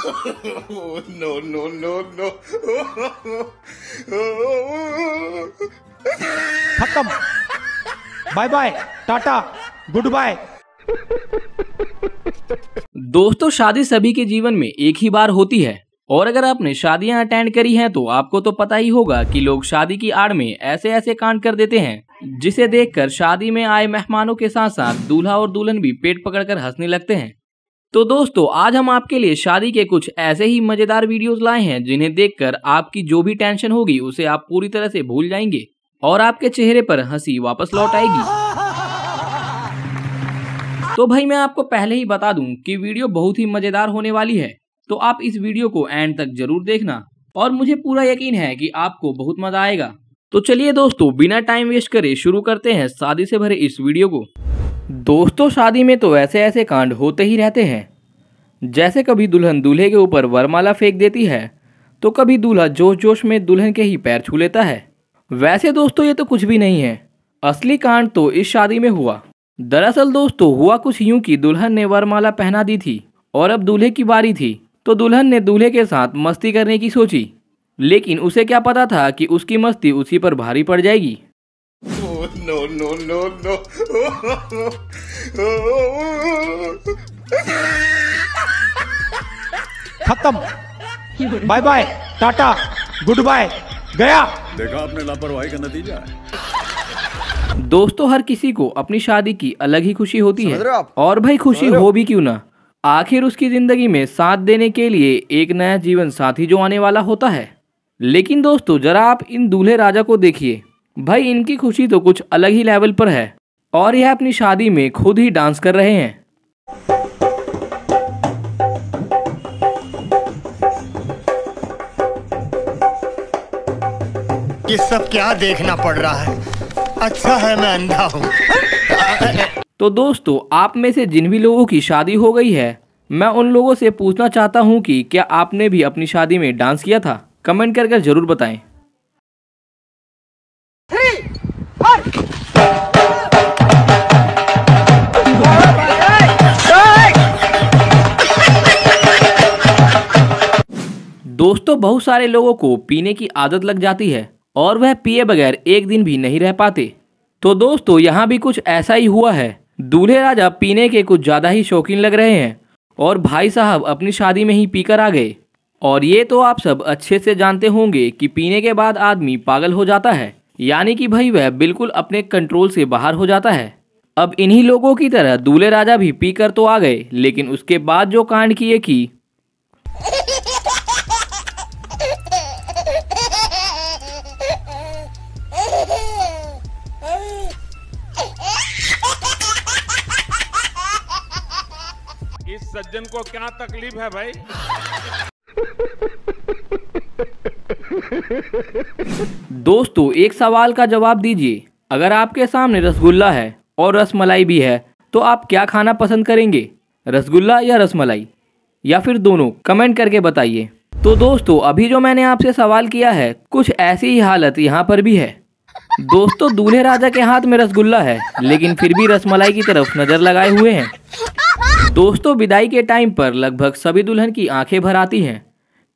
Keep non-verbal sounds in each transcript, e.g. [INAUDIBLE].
[LAUGHS] no, no, no, no. खत्म। Bye bye tata good bye दोस्तों शादी सभी के जीवन में एक ही बार होती है। और अगर आपने शादियाँ अटेंड करी हैं तो आपको तो पता ही होगा कि लोग शादी की आड़ में ऐसे ऐसे कांड कर देते हैं जिसे देखकर शादी में आए मेहमानों के साथ साथ दूल्हा और दुल्हन भी पेट पकड़कर हंसने लगते हैं। तो दोस्तों आज हम आपके लिए शादी के कुछ ऐसे ही मज़ेदार वीडियोस लाए हैं जिन्हें देखकर आपकी जो भी टेंशन होगी उसे आप पूरी तरह से भूल जाएँगे और आपके चेहरे पर हँसी वापस लौट आएगी। [LAUGHS] तो भाई मैं आपको पहले ही बता दूँ कि वीडियो बहुत ही मज़ेदार होने वाली है तो आप इस वीडियो को एंड तक ज़रूर देखना और मुझे पूरा यकीन है कि आपको बहुत मज़ा आएगा। तो चलिए दोस्तों बिना टाइम वेस्ट करे शुरू करते हैं शादी से भरे इस वीडियो को। दोस्तों, शादी में तो ऐसे ऐसे कांड होते ही रहते हैं। जैसे कभी दुल्हन दूल्हे के ऊपर वरमाला फेंक देती है तो कभी दूल्हा जोश जोश में दुल्हन के ही पैर छू लेता है। वैसे दोस्तों, ये तो कुछ भी नहीं है। असली कांड तो इस शादी में हुआ। दरअसल दोस्तों, हुआ कुछ यूँ कि दुल्हन ने वरमाला पहना दी थी और अब दूल्हे की बारी थी तो दुल्हन ने दूल्हे के साथ मस्ती करने की सोची। लेकिन उसे क्या पता था कि उसकी मस्ती उसी पर भारी पड़ जाएगी। No, no, no, no. खत्म। Bye bye tata good bye गया। देखा आपने लापरवाही का नतीजा है। दोस्तों हर किसी को अपनी शादी की अलग ही खुशी होती है। और भाई खुशी हो भी क्यों ना? आखिर उसकी ज़िंदगी में साथ देने के लिए एक नया जीवन साथी जो आने वाला होता है। लेकिन दोस्तों जरा आप इन दूल्हे राजा को देखिए। भाई इनकी खुशी तो कुछ अलग ही लेवल पर है। और यह अपनी शादी में खुद ही डांस कर रहे हैं। ये सब क्या देखना पड़ रहा है। अच्छा है मैं अंधा हूँ। तो दोस्तों आप में से जिन भी लोगों की शादी हो गई है मैं उन लोगों से पूछना चाहता हूँ कि क्या आपने भी अपनी शादी में डांस किया था? कमेंट कर कर ज़रूर बताएँ। दोस्तों, बहुत सारे लोगों को पीने की आदत लग जाती है और वह पिए बगैर एक दिन भी नहीं रह पाते। तो दोस्तों, यहाँ भी कुछ ऐसा ही हुआ है। दूल्हे राजा पीने के कुछ ज़्यादा ही शौकीन लग रहे हैं और भाई साहब अपनी शादी में ही पीकर आ गए। और ये तो आप सब अच्छे से जानते होंगे कि पीने के बाद आदमी पागल हो जाता है। यानी कि भाई वह बिल्कुल अपने कंट्रोल से बाहर हो जाता है। अब इन्हीं लोगों की तरह दूल्हे राजा भी पीकर तो आ गए, लेकिन उसके बाद जो कांड किए कि इस सज्जन को क्या तकलीफ़ है भाई? दोस्तों, एक सवाल का जवाब दीजिए। अगर आपके सामने रसगुल्ला है और रसमलाई भी है तो आप क्या खाना पसंद करेंगे? रसगुल्ला या रसमलाई? या फिर दोनों? कमेंट करके बताइए। तो दोस्तों, अभी जो मैंने आपसे सवाल किया है, कुछ ऐसी ही हालत यहाँ पर भी है। दोस्तों, दूल्हे राजा के हाथ में रसगुल्ला है, लेकिन फिर भी रसमलाई की तरफ़ नज़र लगाए हुए हैं। दोस्तों, विदाई के टाइम पर लगभग सभी दुल्हन की आँखें भर आती हैं।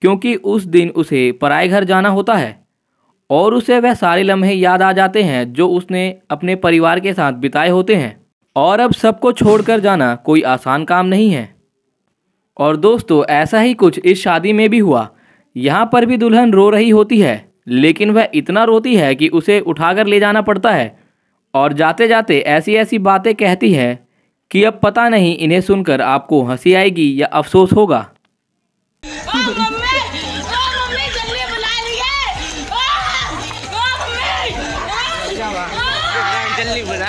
क्योंकि उस दिन उसे पराए घर जाना होता है। और उसे वह सारे लम्हे याद आ जाते हैं जो उसने अपने परिवार के साथ बिताए होते हैं। और अब सबको छोड़कर जाना कोई आसान काम नहीं है। और दोस्तों, ऐसा ही कुछ इस शादी में भी हुआ। यहाँ पर भी दुल्हन रो रही होती है, लेकिन वह इतना रोती है कि उसे उठाकर ले जाना पड़ता है। और जाते जाते ऐसी ऐसी बातें कहती है कि अब पता नहीं इन्हें सुनकर आपको हँसी आएगी या अफसोस होगा। anh liền rồi đó.